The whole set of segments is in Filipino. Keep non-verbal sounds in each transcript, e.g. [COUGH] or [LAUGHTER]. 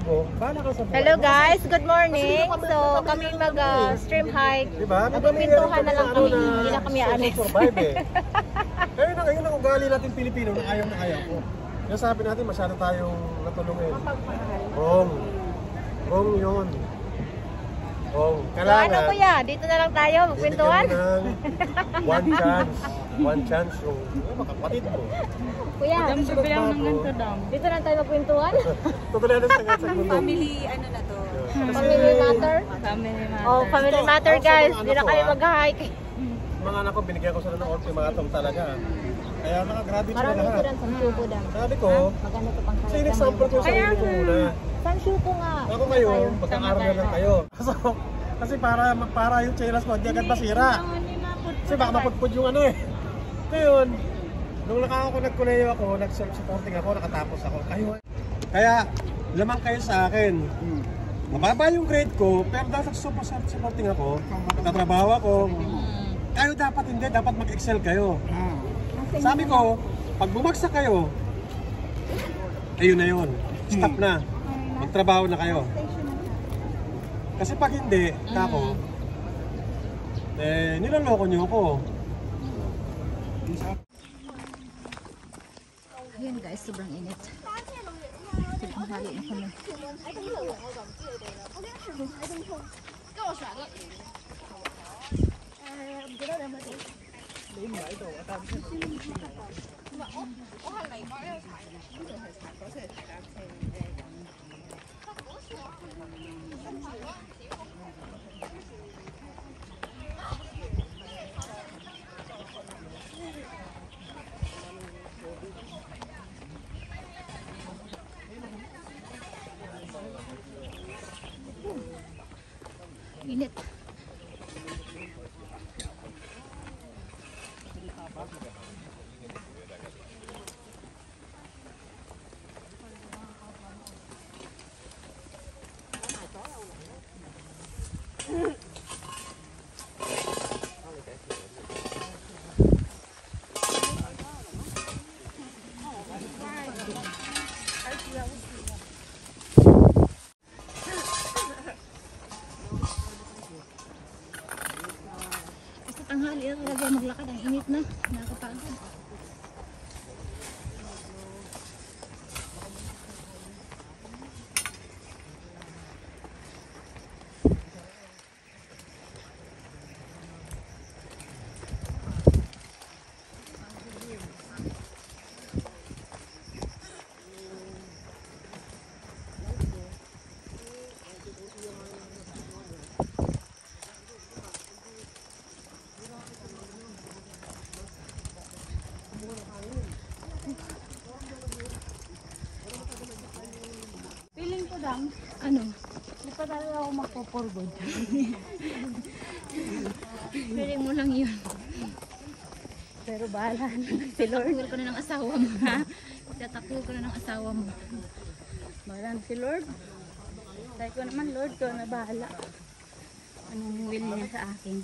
vlog ko, bahala ka sa buhay Hello guys, good morning. So kami- kami kami- mag uh, hike. Diba? Magpipintuhan na lang Ano kami, na hindi na kami aalis. Survive eh. [LAUGHS] Kaya na ngayon ang ugali natin Pilipino na ayaw na ayaw ko. Kaya sabi natin masyado tayong natulungin. Wrong. Wrong yun. Wrong. So Kailangan. ano kuya, dito na lang tayo, magpintuhan. [LAUGHS] one chance. One chance yung yung kapatid mo. Kuya, Dam, bibilang ng bago. ganito dam. dito na tayo magpintuhan. [LAUGHS] Totoo na sa sa mundo. Family, ano na to? Family matter. Family matter. Oh, family matter guys. mga Di na ko, ah. mag-hike. Mga anak ko, binigyan ko sila ng ultimatum talaga. Kaya nakagraduate sila Marami ito lahat. rin sa Shuko dam. Sabi ko, Maganda to pang sa in-example ko sa ko muna. San Shuko nga. Ako ngayon, pagkakaroon na lang kayo. [LAUGHS] So, kasi para para yung chelas mo, hindi agad masira. Kasi baka mapudpud yung ano eh. Ngayon, nung naka ako nagkuleyo ako, nag-supporting ako, nakatapos ako. Kayo, kaya lamang kayo sa akin. Mababa yung grade ko, pero dahil supporting ako, nagtatrabaho ako. Kayo dapat hindi, dapat mag-excel kayo. Sabi ko, pag bumagsak kayo, ayun na yun. Stop na. Magtrabaho na kayo. Kasi pag hindi, kako, eh, niloloko niyo ako. Ayan guys, sobrang init. Sobrang hali na kami. Init. ね Feeling ko dam, Ano? hindi pa talaga ako magpo-forward. Feeling mo lang yun. Pero bahala na. Si Lord. ko na ng asawa mo. Ha? Tatakbo ko na ng asawa mo. Bahala na si Lord. Sabi ko naman, Lord, ko na bahala. Anong will niya sa akin.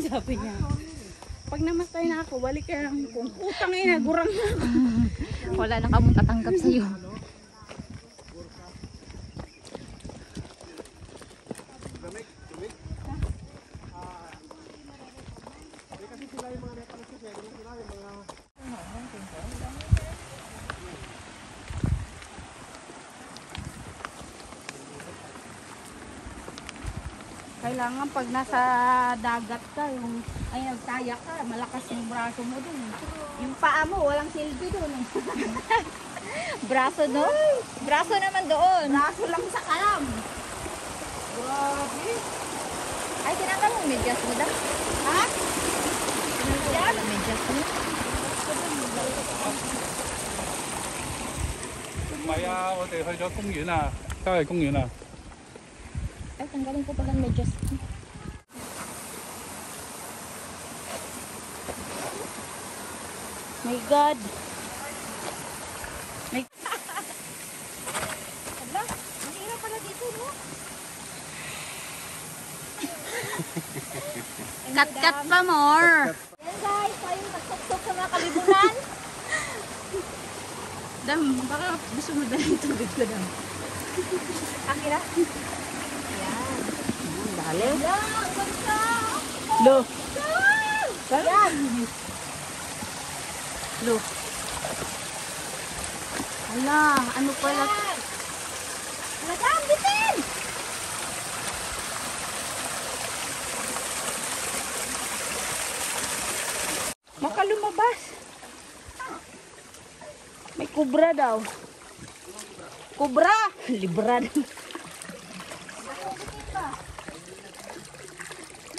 Sabi niya, pag namatay na ako, balik ka lang kung utang ina, gurang na ako. [LAUGHS] Wala na kamong tatanggap sa'yo. Kailangan pag nasa dagat ka, yung ay nagtaya ka, malakas yung braso mo dun. Yung paa mo, walang silbi dun. eh. [LAUGHS] Braso no? Braso naman doon. Braso lang sa kalam. Grabe. Ay, tinanggal mo yung medyas mo daw. Ha? Tinanggal mo yung medyas mo. 唔係啊，我哋去咗公園啊，郊野公園啊。 Ay, tanggalin ko pala yung medyas. My God. May... Hala, mahirap pala dito, no? [LAUGHS] Kat-kat pa more. Yan guys, tayong tagsok sa mga Dam, baka gusto mo dahil tubig ko, Dam. Akira. Dali. Ganda. Lo. Yan. Lo. Ala, ano pala? Madam, bitin! Maka lumabas. May kubra daw. Kubra! [LAUGHS] Libra daw.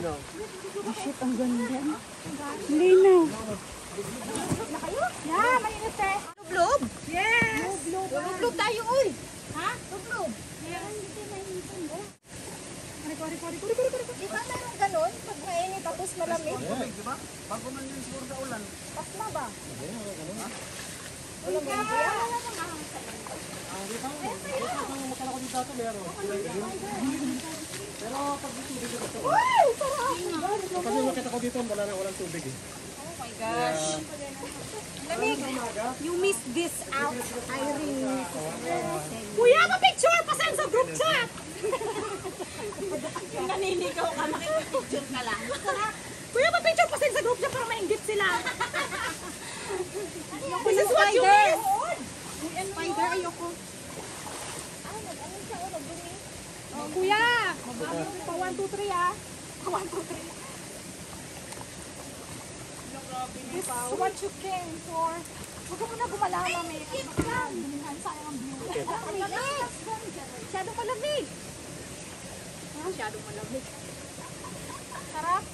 na. Shit, ang ganda. Linaw. Na kayo? Yeah, mainit eh. Lublob? Yes! Lublob. Lublob tayo, uy. Ha? Lublob. Dito riko. Di ba meron ganun? Pag mainit tapos malamig? Di ba? Bago man yun siguro sa ulan. Pasma ba? Ang dito, ang makala ko dito ito, meron. Pero pag dito, dito dito. Uy! Sarap! Kasi nakita ko dito, wala na walang tubig eh. You missed this out. I really miss it. Kuya, pa-picture! Pasend sa group chat! [LAUGHS] Naninigaw ka, nakipicture ka lang. Kuya, pa-picture! Pasend sa group chat para mainggit sila. This is what you miss! Spider, ayoko. Oh, kuya! Pa 1, 2, 3 ah. Pa 1, 2, 3. This is what you came for. Huwag ka muna gumala, mami. Ano Sayang ang view. Ang lamig. Masyadong malamig. Masyadong malamig. Sarap.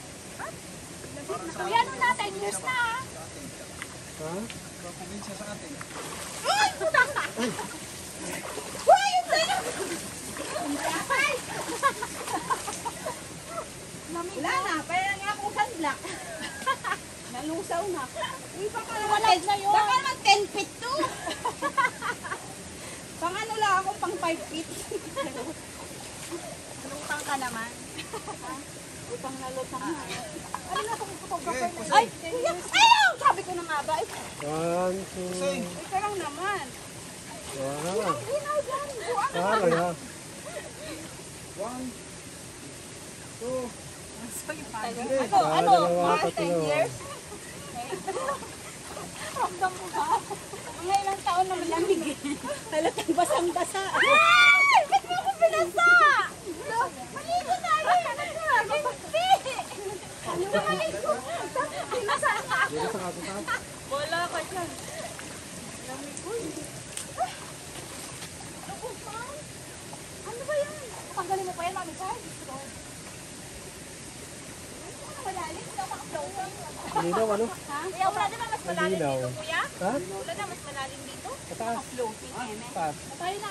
Kuya, ano na? 10 years na. Ha? Ay! Puta ka! Uy! Hindi na! Ay! [LAUGHS] Wala na. Kaya nga ako sunblock. Nalusaw na. Uy, baka naman na yun. Baka naman 10 feet to. [LAUGHS] pang ano lang ako, pang 5 feet. [LAUGHS] Lutang ka naman. [LAUGHS] Utang na lutang na. Ano na kung photographer na? Ay! Kuya! Ayaw! Sabi ko na nga ba? One, two, Ikaw lang naman. one. Ginaw dyan. Buwan ka Saan na? Ano, ano, dalawa, mga 10 tatlo. years? Ramdam mo ba? Mga ilang taon na malamig eh. Halatang basang-basa. Ay! Ba't mo ako binasa? Maligo tayo! Hindi! Ano maligo? Binasa ka. Taas. Wala ka dyan. Lamig ko. Ano ba? Yan? Tanggalin mo pa yan, Mami Char? Malalim, ako maka-floating. Linaw ano? Ha? Kaya wala naman mas malalim Malinaw. dito, kuya? Ha? Wala na mas malalim dito? Sa taas. Floating, eme. Taas. Tayo na.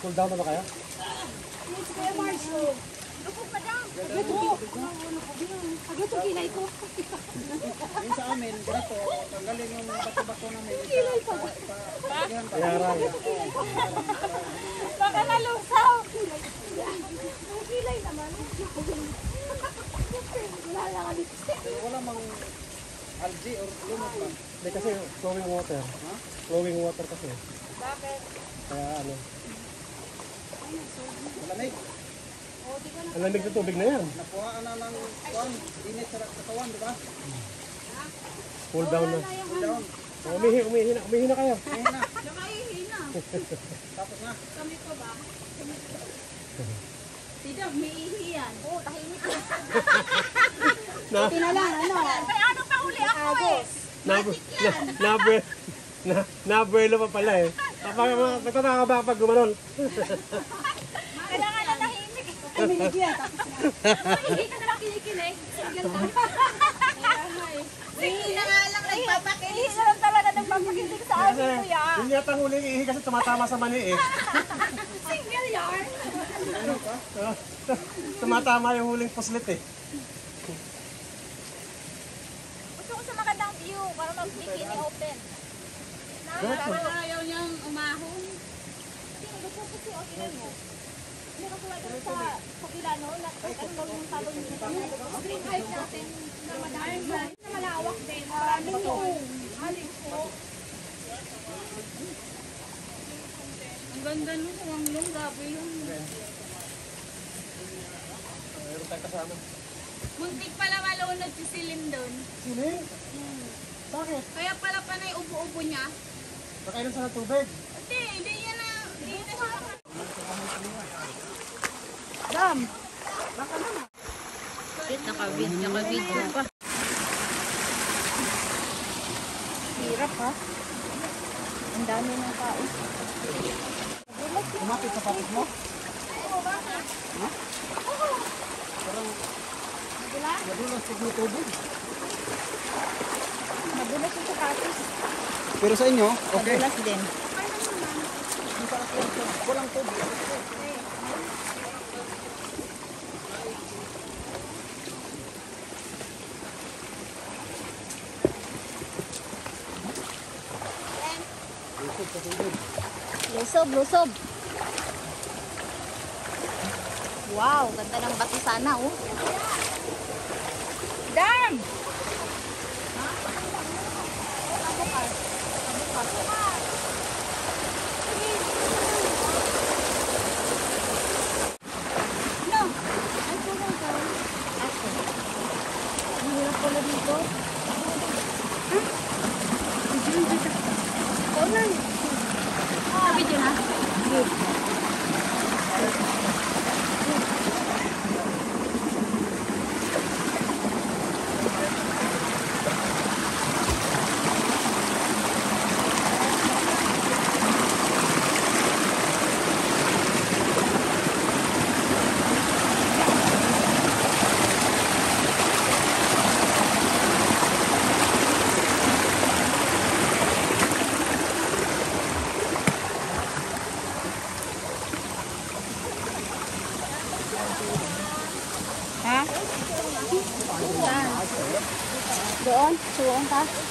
Cool down na ba? Yes, Kuya Marshall. Lupog ka dyan. Agad Agad yung kilay ko. Yung sa amin, ganito, tanggalin yung bato-bato namin. Kilay ko. Kayara nga. Baka nalusaw. Kilay naman. Wala lang ang lipstick. Wala mang algae or lumot ba? Hindi kasi flowing water. Flowing water kasi. Bakit? Kaya ano. Malamig. Ang lamig na tubig na yan. Nakuha na ng kuwan, init sa katawan, di ba? Cool down na. Cool down. Umihi, umihi na, umihi na kayo. Tapos na. Tida, may ihi yan. Oo, tahimik. Na, Pinalang, ano? May ano pa uli ako eh. na, na, nabuel, na, nabuelo pa pala eh. Kapag ka ba pag gumanon? Kailangan na tahimik. Umilig yan. Hindi ka na lang kinikilig. Single lang. Hindi na nga lang. Hindi na lang talaga nagpapakilig sa amin, kuya. hindi yata huling ihi kasi tumatama sa mani eh. [LAUGHS] Single yarn. tumatama yung huling puslit eh. Gusto ko sa magandang view para mag-bikini open. Parang ayaw niyang umahon. Sino gusto ko si Otinan mo? Meron ko lang sa kapila no, na ano daw yung talon yung screen height natin na madami na malawak din. Maraming yung aling po. Ang ganda nung kuwanglong. Grabe yun. Meron tayong kasama. Muntik pala malunod si Silim doon. Siling? Bakit? Kaya pala panay ubo-ubo niya. Nakainom sa tubig. Hindi, hindi yan na. Hindi na siya. Dam! Shit, naka-video, naka-video pa. Hirap ha. Ang dami ng tao. Kumapit sa papit mo. Nadulas pag may tubig. Madulas yung sapatos. Pero sa inyo, okay. Madulas din. Walang tubig. Lusob, lusob. Wow, ganda ng bati sana oh. Dam! Mahirap pala dito. Video na. Ha? Doon? Doon ka? Doon.